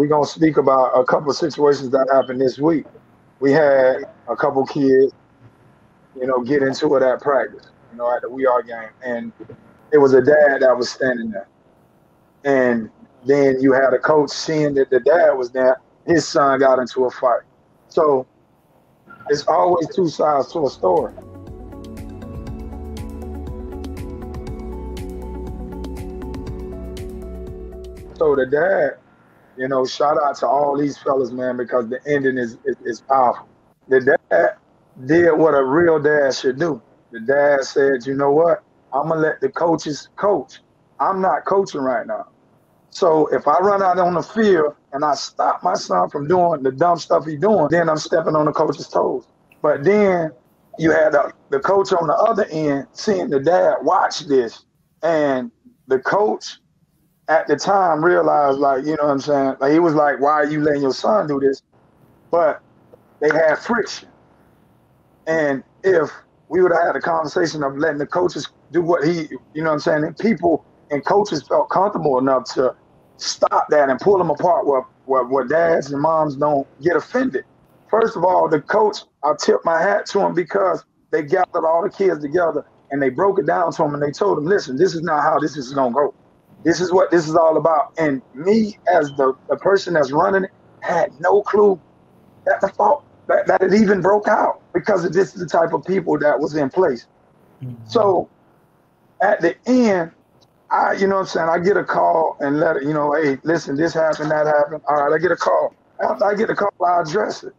we're gonna speak about a couple of situations that happened this week. We had a couple kids, you know, get into it at practice, you know, at the We Are game, and it was a dad that was standing there, and then you had a coach seeing that the dad was there. His son got into a fight, so it's always two sides to a story. So the dad, you know, shout out to all these fellas, man, because the ending is, is, is powerful. The dad did what a real dad should do. The dad said, you know what? I'm gonna let the coaches coach. I'm not coaching right now. So if I run out on the field and I stop my son from doing the dumb stuff he's doing, then I'm stepping on the coach's toes. But then you had the, the coach on the other end seeing the dad watch this, and the coach at the time realized, like, you know what I'm saying? Like, he was like, why are you letting your son do this? But they had friction. And if we would have had a conversation of letting the coaches do what he, you know what I'm saying? And people and coaches felt comfortable enough to stop that and pull them apart where, where, where dads and moms don't get offended. First of all, the coach, I tip my hat to him because they gathered all the kids together and they broke it down to them and they told them, listen, this is not how this is going to go. This is what this is all about. And me, as the, the person that's running it, had no clue that the fault that, that it even broke out because of this is the type of people that was in place. Mm-hmm. So at the end, I, you know what I'm saying, I get a call and let it, you know, hey, listen, this happened, that happened. All right, I get a call. After I get a call, I address it.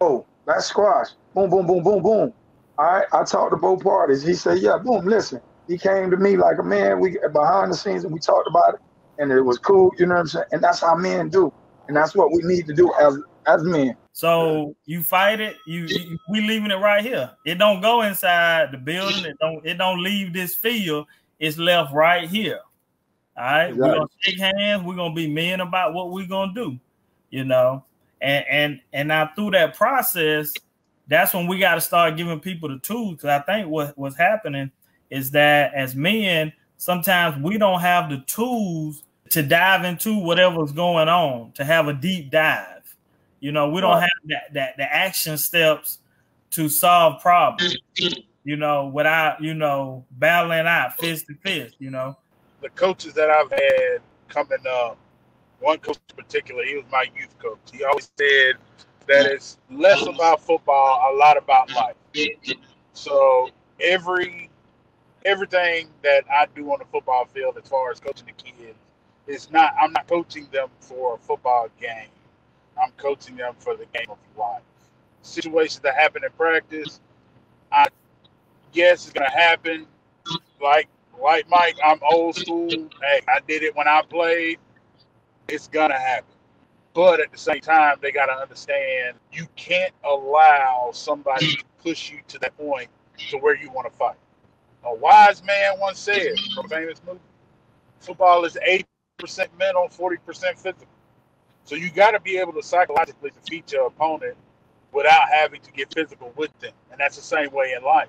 Oh, that's squash. Boom, boom, boom, boom, boom. All right, I talked to both parties. He said, yeah, boom, listen, he came to me like a man. We behind the scenes and we talked about it, and it was cool. You know what I'm saying? And that's how men do, and that's what we need to do as as men. So you fight it. You, you we leaving it right here. It don't go inside the building. It don't it don't leave this field. It's left right here. All right. Exactly. We're gonna shake hands. We're gonna be men about what we're gonna do. You know, and and and now through that process, that's when we got to start giving people the tools. Because I think what what's happening is that as men, sometimes we don't have the tools to dive into whatever's going on, to have a deep dive. You know, we don't have that that the action steps to solve problems. You know, without you know battling out fist to fist. You know, the coaches that I've had coming up, one coach in particular, he was my youth coach. He always said that it's less about football, a lot about life. So every everything that I do on the football field as far as coaching the kids is not I'm not coaching them for a football game. I'm coaching them for the game of life. Situations that happen in practice, I guess it's gonna happen. Like like Mike, I'm old school. Hey, I did it when I played. It's gonna happen. But at the same time, they gotta understand you can't allow somebody to push you to that point to where you want to fight. A wise man once said from famous movie, football is 80% mental, 40% physical. So you got to be able to psychologically defeat your opponent without having to get physical with them. And that's the same way in life.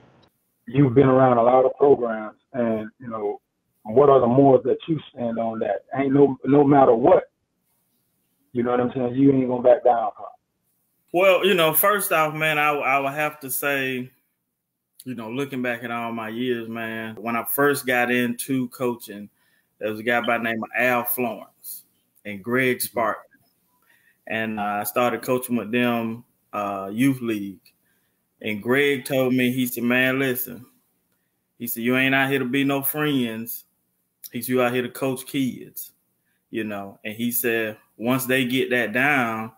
You've been around a lot of programs and, you know, what are the mores that you stand on that ain't no no matter what, you know what I'm saying, you ain't gonna back down from. Well, you know, first off, man, I I would have to say you know, looking back at all my years, man, when I first got into coaching, there was a guy by the name of Al Florence and Greg mm-hmm. Spartan. And uh, I started coaching with them uh, youth league. And Greg told me, he said, man, listen, he said, you ain't out here to be no friends. He said, you out here to coach kids, you know. And he said, once they get that down,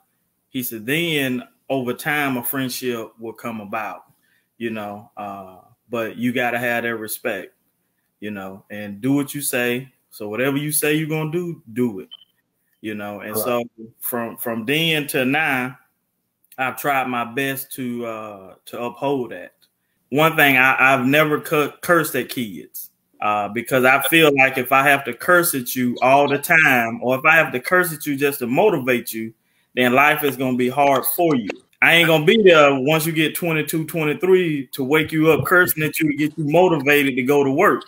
he said, then over time, a friendship will come about you know. Uh, but you gotta have that respect, you know, and do what you say. So whatever you say you're gonna do, do it, you know. And right. so from from then to now, I've tried my best to uh, to uphold that. One thing I, have never cut, cursed at kids uh, because I feel like if I have to curse at you all the time, or if I have to curse at you just to motivate you, then life is going to be hard for you. I ain't gonna be there once you get 22, 23 to wake you up cursing at you to get you motivated to go to work.